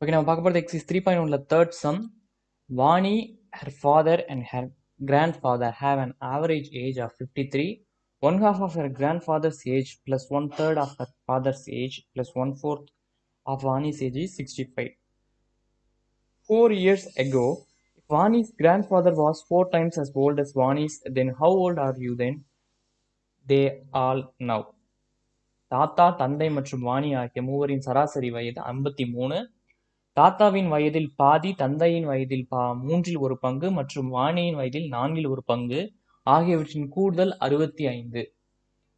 Okay நம்ம பார்க்க போகிறது எக்ஸிஸ் த்ரீ பாயிண்ட் ஒன்ல third sum Vani her father and her grandfather have an average age of fifty three one half of her grandfather's age plus one third of her father's age plus one fourth of Vani's age is sixty five four years ago Vani's grandfather's was four times as old as Vani's then how old are you then they all now தாத்தா தந்தை மற்றும் வாணி ஆகிய மூவரின் சராசரி வயது ஐம்பத்தி மூணு தாத்தாவின் வயதில் பாதி தந்தையின் வயதில் பா மூன்றில் ஒரு பங்கு மற்றும் வாணியின் வயதில் நான்கில் ஒரு பங்கு ஆகியவற்றின் கூடுதல் அறுபத்தி ஐந்து.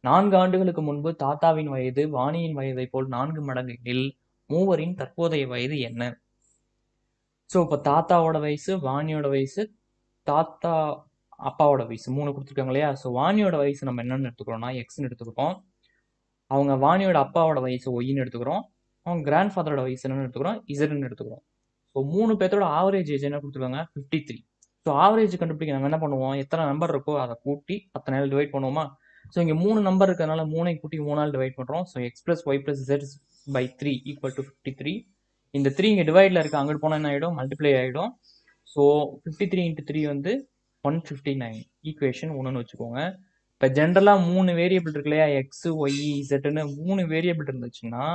நான்கு ஆண்டுகளுக்கு முன்பு தாத்தாவின் வயது வாணியின் வயதை போல் நான்கு மடங்கு எனில் மூவரின் தற்போதைய வயது என்ன? ஸோ இப்போ தாத்தாவோட வயசு வாணியோட வயசு தாத்தா அப்பாவோட வயசு மூணு கொடுத்துருக்காங்க இல்லையா? ஸோ வாணியோட வயசு நம்ம என்னென்னு எடுத்துக்கிறோம்னா எக்ஸ்ன்னு எடுத்துக்கிறோம். அவங்க வாணியோட அப்பாவோட வயசு ஒய்ன்னு எடுத்துக்கிறோம். அவங்க கிராண்ட் ஃபாதரோட வயசு என்னன்னு எடுத்துக்கிறோம் இசட்னு எடுத்துக்கிறோம். ஸோ மூணு பேர்த்தோட ஆவரேஜ் ஏஜ் என்ன கொடுத்துருக்காங்க? ஃபிஃப்டி த்ரீ ஸோ ஆவரேஜ் கண்டுபிடிக்க நம்ம என்ன பண்ணுவோம்? எத்தனை நம்பர் இருக்கோ அதை கூட்டி அத்தனை நாள் டிவைட் பண்ணுவோமா? ஸோ இங்கே மூணு நம்பர் இருக்கிறதுனால மூணை கூட்டி மூணு நாள் டிவைட் பண்ணுறோம் so x plus y plus z by three equal to fifty three இந்த த்ரீ இங்கே டிவைடில் இருக்கு. அங்கிட்டு போனால் என்ன ஆகிடும் மல்டிப்ளை ஆகிடும் so fifty three into three வந்து ஒன் ஃபிஃப்டி நைன் ஈக்குவேஷன் ஒன்றுன்னு வச்சுக்கோங்க. இப்போ ஜென்ரலாக மூணு வேரியபிள் இருக்கு இல்லையா? எக்ஸ் ஒய் இசட்னு மூணு வேரியபிள் இருந்துச்சுன்னா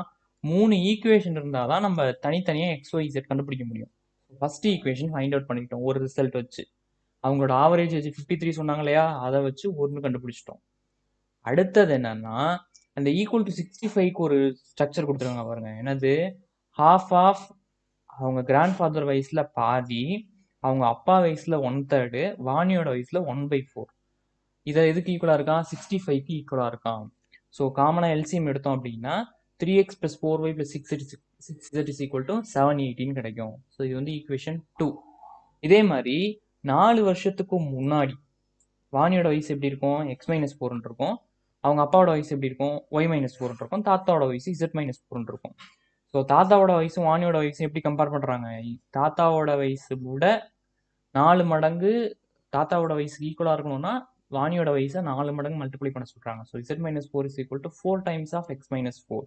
மூணு ஈக்குவேஷன் இருந்தால் தான் நம்ம தனித்தனியாக எக்ஸ் ஒய் இசட் கண்டுபிடிக்க முடியும். ஃபர்ஸ்ட் ஈக்குவேஷன் ஃபைண்ட் அவுட் பண்ணிக்கிட்டோம் ஒரு ரிசல்ட் வச்சு. அவங்களோட ஆவரேஜ் வச்சு ஃபிஃப்டி த்ரீ சொன்னாங்க இல்லையா அதை வச்சு ஒன்று கண்டுபிடிச்சிட்டோம். அடுத்தது என்னன்னா அந்த ஈக்குவல் டு சிக்ஸ்டி ஃபைவ்க்கு ஒரு ஸ்ட்ரக்சர் கொடுத்துருக்காங்க பாருங்க. என்னது? ஹாஃப் ஆஃப் அவங்க கிராண்ட் ஃபாதர் வயசுல பாதி அவங்க அப்பா வயசுல ஒன் தேர்டு வாணியோட வயசுல ஒன் பை ஃபோர் இதை எதுக்கு ஈக்குவலாக இருக்கான் சிக்ஸ்டி ஃபைவ்க்கு ஈக்குவலாக இருக்கான் ஸோ காமனாக எல்சிஎம் எடுத்தோம் அப்படின்னா three x plus four y plus six six z is equal to seven எயிட்டின்னு கிடைக்கும். ஸோ இது வந்து ஈக்குவேஷன் டூ இதே மாதிரி நாலு வருஷத்துக்கு முன்னாடி வாணியோட வயசு எப்படி இருக்கும்? எக்ஸ் மைனஸ் ஃபோர்னு இருக்கும். அவங்க அப்பாவோட வயசு எப்படி இருக்கும்? ஒய் மைனஸ் ஃபோர்னு இருக்கும். தாத்தாவோட வயசு இசட் மைனஸ் ஃபோர்னு இருக்கும். ஸோ தாத்தாவோட வயசும் வாணியோட வயசும் எப்படி கம்பேர் பண்ணுறாங்க தாத்தாவோட வயசு விட நாலு மடங்கு தாத்தாவோட வயசுக்கு ஈக்குவலாக இருக்கணும்னா வாணியோட வயசை நாலு மடங்கு மல்டிப்ளை பண்ண சொல்கிறாங்க so z minus four is equal to four times of x minus four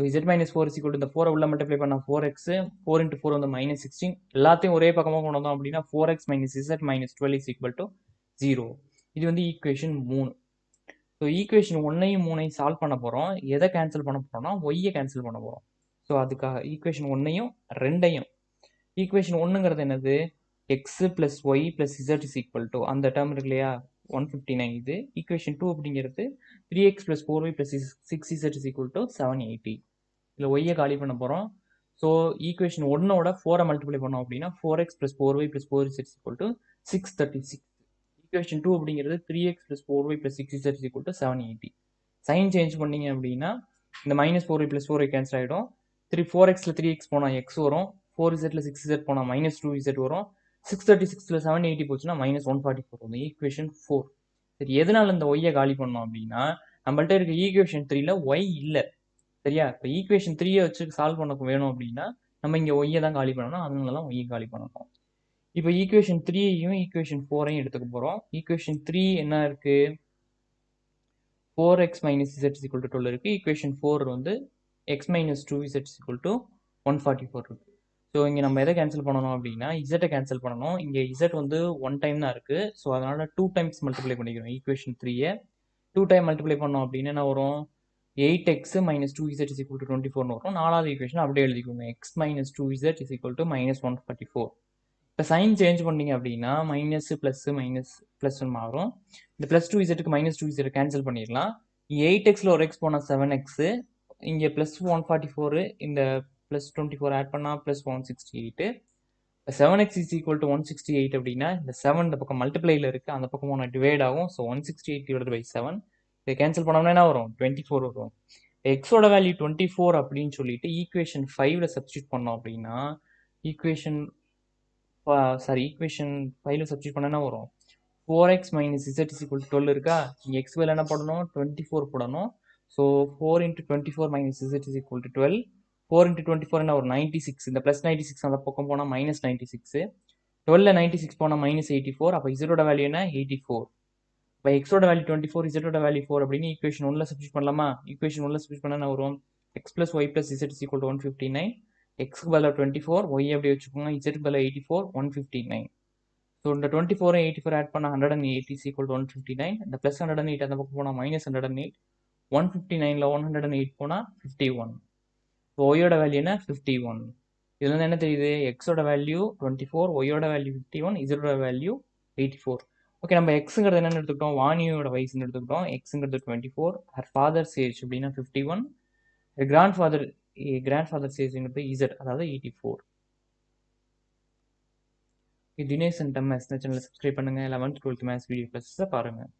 so z minus four is இந்த ஃபோரை உள்ள மல்டிப்ளை பண்ணால் four x four into four வந்து மைனஸ் சிக்ஸ்டீன் எல்லாத்தையும் ஒரே பக்கமாக கொண்டு வந்தோம் அப்படின்னா four x minus z minus twelve is equal to zero இது வந்து ஈக்குவேஷன் மூணு. ஸோ ஈக்குவேஷன் ஒன்னையும் மூணையும் சால்வ் பண்ண போகிறோம் எதை கேன்சல் பண்ண போகிறோம்னா ஒய்யை கேன்சல் பண்ண போகிறோம் ஸோ அதுக்காக ஈக்குவேஷன் ஒன்னையும் ரெண்டையும். ஈக்குவேஷன் ஒன்றுங்கிறது என்னது? X plus y plus z is equal to அந்த டேர்ம் இருக்கு இல்லையா? ஒன் ஃபிஃப்டி நைன் இது. ஈக்குவேஷன் டூ அப்படிங்கிறது three x plus four y plus six z is equal to seven eighty இல்லை ஒய்யை காலி பண்ண போகிறோம் ஸோ ஈக்குவேஷன் ஒன்னோட ஃபோரை மல்டிப்ளை பண்ணோம் அப்படின்னா four x plus four y plus four z equal to six thirty six equation two அப்படிங்கிறது three x plus four y plus six z equal to seven eighty sign change பண்ணீங்க அப்படின்னா இந்த minus four y plus four y cancel ஆகிடும் three four எக்ஸில் three X போனால் X வரும். Four இசட்டில் six Z போனால் மைனஸ் டூ இசட் வரும். சிக்ஸ் தேர்ட்டி சிக்ஸில் செவன் எயிட்டி போச்சுன்னா மைனஸ் ஒன் ஃபார்ட்டி ஃபோர் வரும் ஈக்குவேஷன் ஃபோர் சரி எதனால் இந்த ஒய்யை காலி பண்ணோம் அப்படின்னா நம்மள்ட்ட இருக்க ஈக்குவேஷன் த்ரீல ஒய் இல்லை. சரியா? இப்போ ஈக்குவேஷன் த்ரீயை வச்சு சால்வ் பண்ண வேணும் அப்படின்னா நம்ம இங்கே ஒய்யை தான் காலி பண்ணணும். அதனால தான் ஒய்யை காலி பண்ணணும். இப்போ ஈக்குவேஷன் த்ரீயையும் ஈக்குவேஷன் ஃபோரையும் எடுத்துக்க போகிறோம் ஈக்குவேஷன் த்ரீ என்ன இருக்கு? Four x minus z equal to twelve இருக்குது ஈக்குவேஷன் ஃபோர் வந்து x minus two z equal to one forty four இருக்குது ஸோ இங்கே நம்ம எதை கேன்சல் பண்ணணும் அப்படின்னா இசட்டை கேன்சல் பண்ணணும். இங்கே இசட் வந்து ஒன் டைம் தான் இருக்குது ஸோ அதனால் டூ டைம்ஸ் மல்டிப்ளை பண்ணிக்கிறோம் ஈக்குவேஷன் த்ரீயை டூ டைம் மல்டிப்ளை பண்ணோம் அப்படின்னு என்ன வரும்? Eight x minus two z is equal to twenty ஃபோர்னு வரும். நாலாவது ஈக்குவேஷன் அப்படியே எழுதிக்கோங்க x minus two z is equal to minus one forty four இப்போ சைன் சேஞ்ச் பண்ணீங்க அப்படின்னா minus plus minus plus one மாறும். இந்த ப்ளஸ் டூ இசட்டுக்கு மைனஸ் டூ இசட் கேன்சல் பண்ணிடலாம். எயிட் எக்ஸில் ஒரு எக்ஸ் போனால் செவன் எக்ஸு இங்கே ப்ளஸ் ஒன் ஃபார்ட்டி ஃபோரு இந்த ப்ளஸ் டுவெண்ட்டி ஃபோர் ஆட் பண்ணால் plus one sixty eight seven x is equal to one sixty eight அப்படின்னா இந்த செவன் இந்த பக்கம் மல்டிப்ளையில் இருக்குது அந்த பக்கம் ஒன்று டிவைட் ஆகும். So one sixty eight divide by seven இதை கேன்சல் பண்ணோம்னா என்ன வரும்? டுவெண்ட்டி ஃபோர் வரும். எக்ஸோட வேல்யூ டுவெண்ட்டி ஃபோர் அப்படின்னு சொல்லிட்டு ஈக்குவேஷன் ஃபைவ்ல சப்ஸ்டியூட் பண்ணோம் அப்படின்னா ஈக்குவேஷன் சாரி ஈக்குவேஷன் ஃபைவ்ல சப்ஸ்டியூட் பண்ண என்ன வரும்? Four x minus z is equal twelve இருக்கா? இங்கே எக்ஸ் வேல் என்ன போடணும்? டுவெண்ட்டி ஃபோர் போடணும். So four into twenty four minus z is equal to twelve four into twenty four என்ன ஒரு நைன்ட்டி சிக்ஸ் இந்த ப்ளஸ் நைன்ட்டி சிக்ஸ் அந்த பக்கம் போனால் மைனஸ் நைன்ட்டி சிக்ஸு டுவெல்ல நைன்ட்டி சிக்ஸ் போனால் மைனஸ் எயிட்டி ஃபோர் அப்போ இசரோட வேல்யூ என்ன? எயிட்டி ஃபோர் இப்போ எக்ஸோட வேல்யூ டுவெண்ட்டி ஃபோர் இசட்டோட வேல்யூ ஃபோர் அப்படின்னு ஈக்குவேஷன் ஒன்றில் சப்ஸ்டியூட் பண்ணலாமா? ஈக்குவேஷன் ஒன்றில் சப்ஸ்டியூட் பண்ணால் வரும்? X plus y plus z is equal one fifty nine எக்ஸ்க்கு பதிலாக டுவெண்ட்டி ஃபோர் ஒய் அப்படி வச்சுக்கோங்க. இசட் பதிலாக eighty four one fifty nine so இந்த twenty four eighty four add பண்ண hundred and eighty equal one fifty nine இந்த plus hundred and eight அந்த பக்கம் போனால் minus hundred and eight one fifty நைனில் ஒன் ஹண்ட்ரட் அண்ட் எயிட் போனால் fifty one so ஒய்யோட value என்ன? ஃபிஃப்டி ஒன் இதுலேருந்து என்ன தெரியுது? எக்ஸோட வேல்யூ டுவெண்ட்டி ஃபோர் ஒய்யோட வேல்யூ ஃபிஃப்டி ஒன் இசடோட வேல்யூ எயிட்டி ஃபோர் ஓகே நம்ம எக்ஸுங்கிறது என்னென்னு எடுத்துக்கிட்டோம்? வாணியோட வயசுன்னு எடுத்துக்கிட்டோம். எக்ஸுங்கிறது twenty four her father's age அப்படின்னா fifty one grandfather grandfather's ஏஜ்ங்கிறது இசட் அதாவது eighty four Dinesh and maths சேனலில் சப்ஸ்கிரைப் பண்ணுங்கள் லெவன்த் டுவெல்த் மேத்ஸ் வீடியோ கிளாஸஸை பாருங்கள்